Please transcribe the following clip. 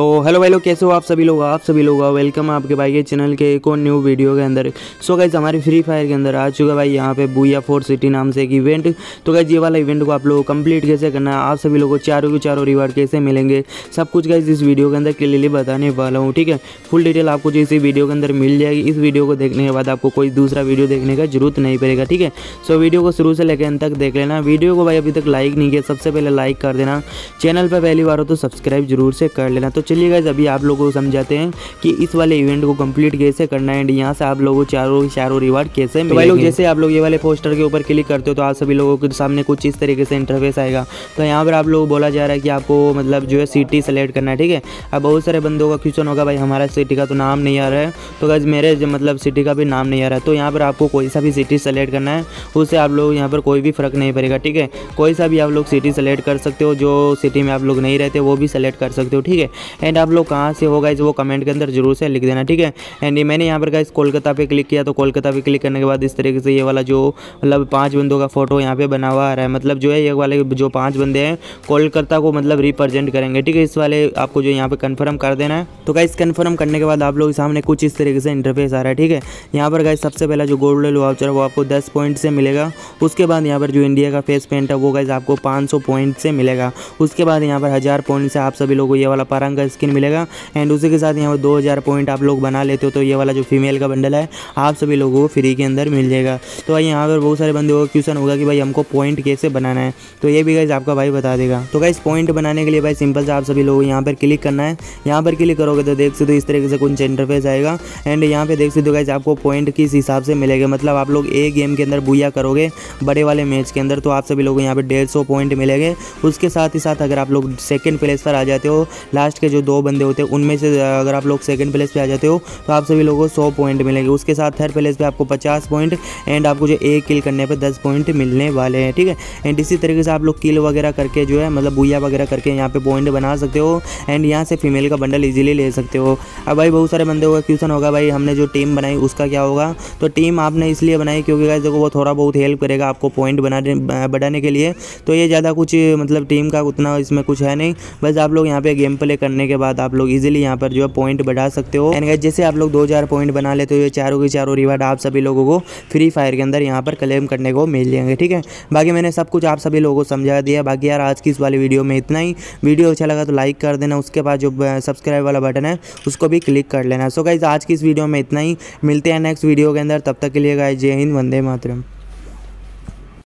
तो हेलो भाई लोग कैसे हो आप सभी लोग? आप सभी लोग वेलकम आपके भाई के चैनल के एक और न्यू वीडियो के अंदर। सो गाइज़ हमारे फ्री फायर के अंदर आ चुका भाई यहाँ पे बुया फोर सिटी नाम से एक इवेंट तो गाइज़ ये वाला इवेंट को आप लोगों कंप्लीट कैसे करना है, आप सभी लोगों को चारों के चारों रिवार्ड कैसे मिलेंगे, सब कुछ गाइज़ इस वीडियो के अंदर क्लियरली बताने वाला हूँ, ठीक है? फुल डिटेल आपको जो इसी वीडियो के अंदर मिल जाएगी। इस वीडियो को देखने के बाद आपको कोई दूसरा वीडियो देखने का ज़रूरत नहीं पड़ेगा, ठीक है? सो वीडियो को शुरू से लेकर अंत तक देख लेना। वीडियो को भाई अभी तक लाइक नहीं किया, सबसे पहले लाइक कर देना। चैनल पर पहली बार हो तो सब्सक्राइब ज़रूर से कर लेना। तो चलिए गाइज़ अभी आप लोगों को समझाते हैं कि इस वाले इवेंट को कंप्लीट कैसे करना है एंड यहाँ से आप लोगों को चारों चारों रिवार्ड कैसे तो भाई लोग जैसे आप लोग ये वाले पोस्टर के ऊपर क्लिक करते हो तो आप सभी लोगों के सामने कुछ इस तरीके से इंटरफेस आएगा। तो यहाँ पर आप लोग बोला जा रहा है कि आपको मतलब जो है सिटी सेलेक्ट करना है ठीक है? अब बहुत सारे बंदों का क्वेश्चन होगा भाई हमारा सिटी का तो नाम नहीं आ रहा है। तो गैस मेरे मतलब सिटी का भी नाम नहीं आ रहा है। तो यहाँ पर आपको कोई सा भी सिटी सेलेक्ट करना है उससे आप लोग यहाँ पर कोई भी फ़र्क नहीं पड़ेगा ठीक है? कोई सा भी आप लोग सिटी सेलेक्ट कर सकते हो जो सिटी में आप लोग नहीं रहते वो भी सेलेक्ट कर सकते हो ठीक है? एंड आप लोग कहाँ से होगा वो कमेंट के अंदर ज़रूर से लिख देना, ठीक है? एंड मैंने यहाँ पर गाइस कोलकाता पे क्लिक किया तो कोलकाता पे क्लिक करने के बाद इस तरीके से ये वाला जो मतलब पाँच बंदों का फ़ोटो यहाँ पे बना हुआ आ रहा है। मतलब जो है, ये वाले जो पाँच बंदे हैं, कोलकाता को मतलब रिप्रेजेंट करेंगे, ठीक है? इस वाले आपको जो यहाँ पे कन्फर्म कर देना है। तो गाइस कन्फर्म करने के बाद आप लोग सामने कुछ इस तरीके से इंटरफेस आ रहा है, ठीक है? यहाँ पर गाइस सबसे पहला जो गोल्डन वाउचर है, वो आपको दस पॉइंट से मिलेगा। उसके बाद यहाँ पर जो इंडिया का फेस पेंट है, वो गाइस आपको पाँच सौ पॉइंट से मिलेगा। उसके बाद यहाँ पर हज़ार पॉइंट से आप सभी लोगों को ये वाला पारंग का स्किन मिलेगा। एंड उसी के साथ यहाँ पर दो हज़ार पॉइंट आप लोग बना लेते हो तो ये वाला जो फीमेल का बंडल है, आप सभी लोगों को फ्री के अंदर मिल जाएगा। तो भाई यहाँ पर बहुत सारे बंदे को क्वेश्चन होगा कि भाई हमको पॉइंट कैसे बनाना है। तो ये भी गाइज़ आपका भाई बता देगा। तो गाइज़ पॉइंट बनाने के लिए भाई सिंपल से आप सभी लोगों को यहाँ पर क्लिक करना है। यहाँ पर क्लिक करोगे तो देख सकते हो इस तरीके से कुछ इंटरफेस आएगा। एंड यहाँ पे देख सकते हो गाइज़ आपको पॉइंट किस हिसाब से मिलेगा। मतलब आप लोग एक गेम के अंदर बुया करोगे बड़े वाले मैच के अंदर तो आप सभी लोग यहाँ पे डेढ़ पॉइंट मिलेंगे। उसके साथ ही साथ अगर आप लोग सेकेंड प्लेस पर आ जाते हो लास्ट के जो दो बंदे होते हैं, उनमें से अगर आप लोग सेकंड प्लेस पे आ जाते हो तो आप सभी लोगों को सौ पॉइंट मिलेंगे। उसके साथ थर्ड प्लेस पे आपको पचास पॉइंट एंड आपको जो एक किल करने पर दस पॉइंट मिलने वाले हैं, ठीक है? एंड इसी तरीके से आप लोग किल वगैरह करके जो है मतलब बुया वगैरह करके यहाँ पे पॉइंट बना सकते हो एंड यहाँ से फीमेल का बंडल ईजिली ले सकते हो। अब भाई बहुत सारे बंदे होगा क्वेश्चन होगा भाई, हमने जो टीम बनाई उसका क्या होगा? तो टीम आपने इसलिए बनाई क्योंकि देखो वो थोड़ा बहुत हेल्प करेगा आपको पॉइंट बनाने बढ़ाने के लिए। तो ये ज़्यादा कुछ मतलब टीम का उतना इसमें कुछ है नहीं। बस आप लोग यहाँ पे गेम प्ले करने के बाद आप लोग इजीली यहाँ पर जो है पॉइंट बढ़ा सकते हो। एंड जैसे आप लोग 2000 पॉइंट बना लेते हो चारों के चारों रिवार्ड आप सभी लोगों को फ्री फायर के अंदर यहाँ पर क्लेम करने को मिल जाएँगे, ठीक है? बाकी मैंने सब कुछ आप सभी लोगों को समझा दिया। बाकी यार, आज की इस वाली वीडियो में इतना ही। वीडियो अच्छा लगा तो लाइक कर देना, उसके बाद जो सब्सक्राइब वाला बटन है, उसको भी क्लिक कर लेना। सो गाइज़ आज की इस वीडियो में इतना ही। मिलते हैं नेक्स्ट वीडियो के अंदर। तब तक के लिए गाइज़ जय हिंद, वंदे मातरम।